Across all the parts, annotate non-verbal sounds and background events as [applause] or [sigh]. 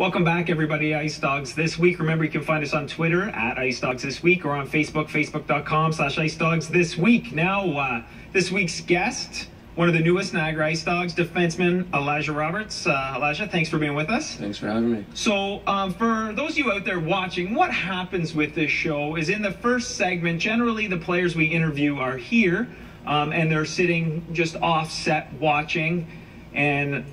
Welcome back, everybody, Ice Dogs This Week. Remember, you can find us on Twitter at Ice Dogs This Week or on Facebook, facebook.com slash Ice Dogs This Week. Now, uh, this week's guest, one of the newest Niagara Ice Dogs, defenseman Elijah Roberts. Uh, Elijah, thanks for being with us. Thanks for having me. So, um, for those of you out there watching, what happens with this show is in the first segment, generally the players we interview are here um, and they're sitting just offset watching. And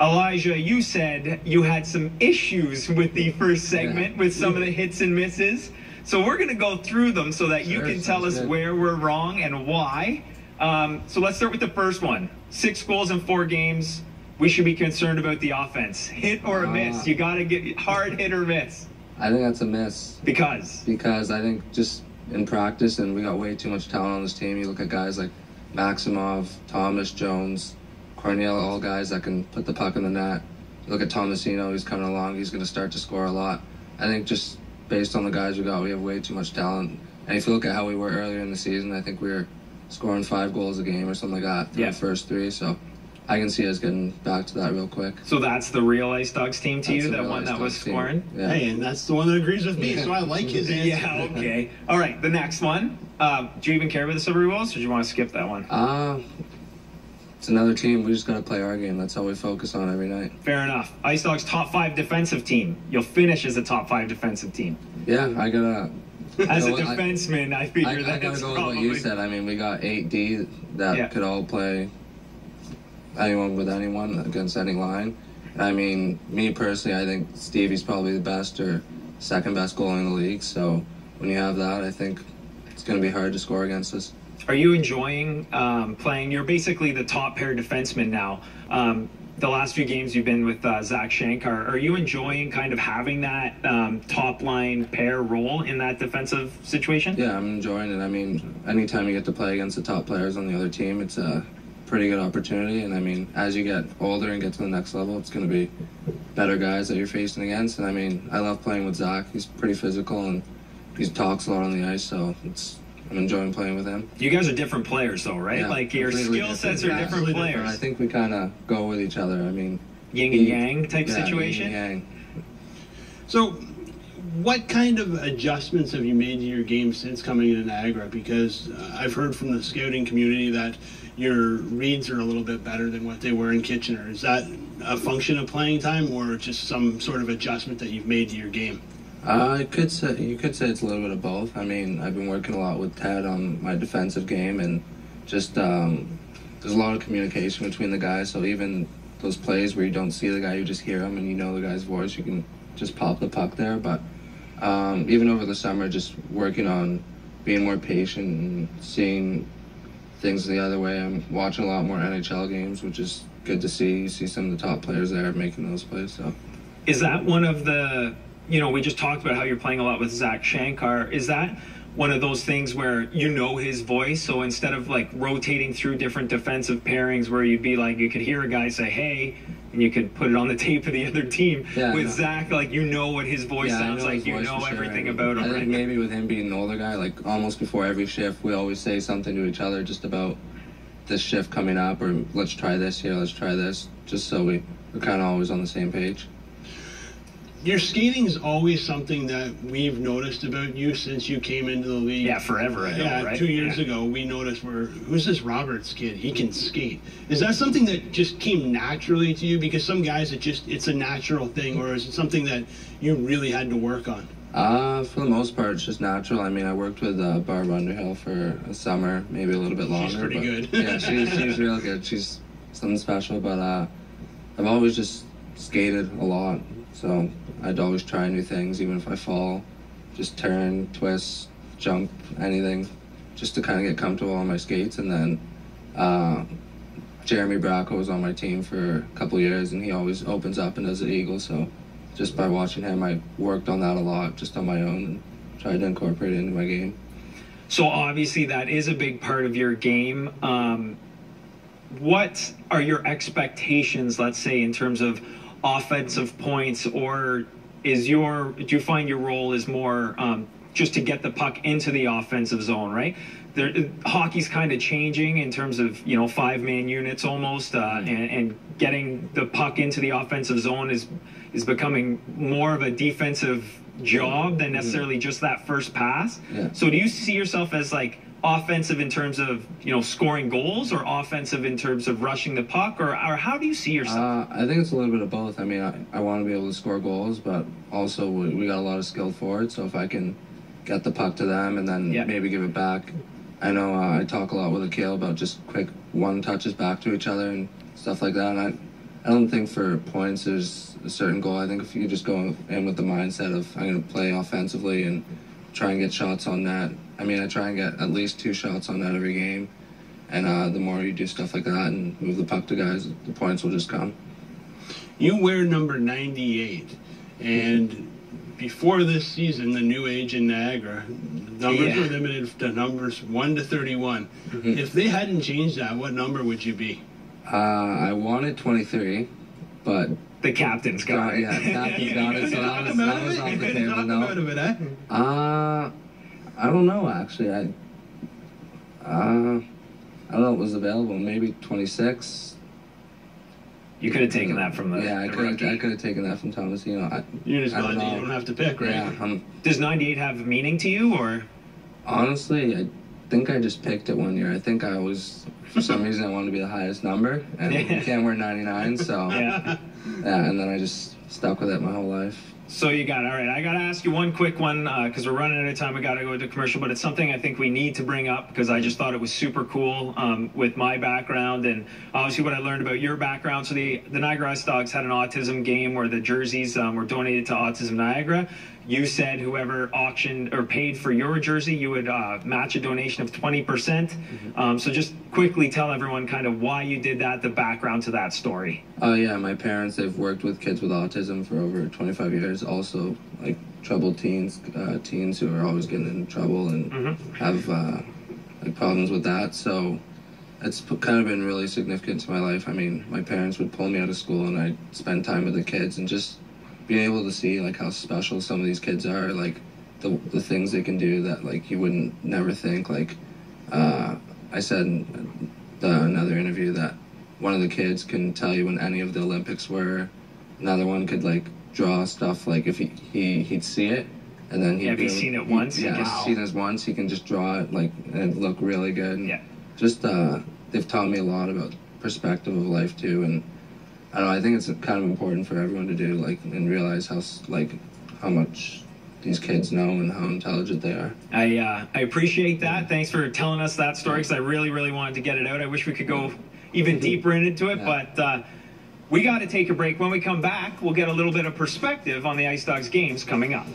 Elijah, you said you had some issues with the first segment Yeah. with some of the hits and misses. So we're going to go through them so that you Sure, can tell us good. where we're wrong and why. Um, so let's start with the first one. Six goals in four games. We should be concerned about the offense. Hit or a miss. Ah. You got to get hard hit or miss. I think that's a miss Because. because I think just in practice and we got way too much talent on this team. You look at guys like Maximov, Thomas, Jones, Cornell, all guys that can put the puck in the net. Look at Tomasino, he's coming along. He's going to start to score a lot. I think just based on the guys we got, we have way too much talent. And if you look at how we were earlier in the season, I think we were scoring five goals a game or something like that through Yeah. the first three. So I can see us getting back to that real quick. So that's the real Ice Dogs team to That's you, the that one Ice that was Dogs team. scoring? Yeah. Hey, and that's the one that agrees with me, so I like his answer. Yeah, okay. All right, the next one. Um, do you even care about the Silver Wolves, or do you want to skip that one? Uh, it's another team. We just got to play our game. That's all we focus on every night. Fair enough. Ice Dogs top five defensive team. You'll finish as a top five defensive team. Yeah, I gotta. [laughs] As a I- defenseman, I, I, figure I that's gotta go with probably what you said. I mean, we got eight D that Yeah. could all play anyone with anyone against any line. I mean, me personally, I think Stevie's probably the best or second best goalie in the league. So when you have that, I think it's gonna be hard to score against us. Are you enjoying um, playing? You're basically the top pair defenseman now. Um, the last few games you've been with uh, Zach Shankar, are you enjoying kind of having that um, top line pair role in that defensive situation? Yeah, I'm enjoying it. I mean, anytime you get to play against the top players on the other team, it's a pretty good opportunity. And I mean, as you get older and get to the next level, it's going to be better guys that you're facing against. And I mean, I love playing with Zach. He's pretty physical and he talks a lot on the ice, so it's I'm enjoying playing with him. You guys are different players, though, right? Yeah, like your completely skill sets are different. different Absolutely players. I think we kind of go with each other. I mean, Yin and yang type yeah, yin and situation. yang. So, what kind of adjustments have you made to your game since coming into Niagara? Because uh, I've heard from the scouting community that your reads are a little bit better than what they were in Kitchener. Is that a function of playing time, or just some sort of adjustment that you've made to your game? Uh, I could say you could say it's a little bit of both. I mean, I've been working a lot with Ted on my defensive game, and just um, there's a lot of communication between the guys. So even those plays where you don't see the guy, you just hear him, and you know the guy's voice, you can just pop the puck there. But um, even over the summer, just working on being more patient and seeing things the other way. I'm watching a lot more NHL games, which is good to see. You see some of the top players there making those plays. So. Is that one of the, you know, we just talked about how you're playing a lot with Zach Shankar. Is that one of those things where you know his voice? So instead of like rotating through different defensive pairings where you'd be like, you could hear a guy say, hey, and you could put it on the [laughs] tape of the other team. Yeah, with no. Zach, like, you know what his voice I sounds like. You know for sure. everything about him, I right? think maybe with him being an older guy, like almost before every shift, we always say something to each other just about this shift coming up, or let's try this here, let's try this, just so we we're kind of always on the same page. Your skating is always something that we've noticed about you since you came into the league. Yeah, forever ago, Yeah, right? two years Yeah. ago, we noticed where who's this Roberts kid? He can skate. Is that something that just came naturally to you? Because some guys, it just it's a natural thing, or is it something that you really had to work on? Uh, for the most part, it's just natural. I mean, I worked with uh, Barb Underhill for a summer, maybe a little bit longer. She's pretty but- good. yeah, she's [laughs] she's real good. She's something special. But uh, I've always just skated a lot, so I'd always try new things, even if I fall, just turn, twist, jump, anything, just to kind of get comfortable on my skates. And then uh, Jeremy Bracco was on my team for a couple years, and he always opens up and does an eagle. So just by watching him, I worked on that a lot, just on my own, and tried to incorporate it into my game. So obviously that is a big part of your game. Um, what are your expectations, let's say, in terms of offensive points, or is your do you find your role is more um, just to get the puck into the offensive zone, right? There, hockey's kind of changing in terms of you know five man units almost, uh, and, and getting the puck into the offensive zone is is becoming more of a defensive job than necessarily just that first pass. Yeah. So do you see yourself as like offensive in terms of you know scoring goals or offensive in terms of rushing the puck or, or how do you see yourself? Uh, I think it's a little bit of both. I mean, I, I want to be able to score goals, but also we, we got a lot of skilled forwards. So if I can get the puck to them and then Yeah. maybe give it back. I know uh, I talk a lot with Akil about just quick one touches back to each other and stuff like that. And I, I don't think for points there's a certain goal. I think if you just go in with the mindset of I'm going to play offensively and try and get shots on that. I mean, I try and get at least two shots on that every game. And uh, the more you do stuff like that and move the puck to guys, the points will just come. You wear number 98, and before this season, the new age in Niagara, numbers Yeah. were limited to numbers 1 to 31. Mm-hmm. If they hadn't changed that, what number would you be? Uh, I wanted 23, but the captain's got it. yeah, Captain's [laughs] got it, so that was, that was off the it. table. Knock him out No, of it, eh? uh, I don't know actually. I, uh, I don't know what was available. Maybe 26. you could have taken that from the yeah, I could have. I could have taken that from Thomas. You know, I, You're just I don't glad that you don't have to pick, right? yeah, I'm Does 98 have meaning to you or honestly, I think I just picked it one year. I think I was for some reason I wanted to be the highest number, and [laughs] you can't wear 99, so yeah? Yeah, and then I just stuck with it my whole life. So you got it. All right. I got to ask you one quick one because we're running out of time. We got to go to commercial, but it's something I think we need to bring up because I just thought it was super cool um, with my background and obviously what I learned about your background. So the the Niagara Ice Dogs had an autism game where the jerseys um, were donated to Autism Niagara. You said whoever auctioned or paid for your jersey, you would uh, match a donation of 20%. percent Um, so just quickly tell everyone kind of why you did that, the background to that story. Oh yeah, my parents they've worked with kids with autism for over 25 years. Also, like troubled teens, uh, teens who are always getting in trouble and have uh, like problems with that. So it's kind of been really significant to my life. I mean, my parents would pull me out of school and I'd spend time with the kids and just being able to see like how special some of these kids are, like the the things they can do that like you wouldn't never think. Like uh, I said in the, another interview that one of the kids can tell you when any of the Olympics were. Another one could like draw stuff like if he, he he'd see it and then he'd Yeah, if he's seen it once, yeah, he's seen it once, he can just draw it like and look really good. And Yeah. Just uh, they've taught me a lot about perspective of life too, and I don't know. I think it's kind of important for everyone to do like and realize how like how much these kids know and how intelligent they are. I uh, I appreciate that. Thanks for telling us that story because I really really wanted to get it out. I wish we could go even deeper into it, Yeah. but uh, we got to take a break. When we come back, we'll get a little bit of perspective on the Ice Dogs games coming up.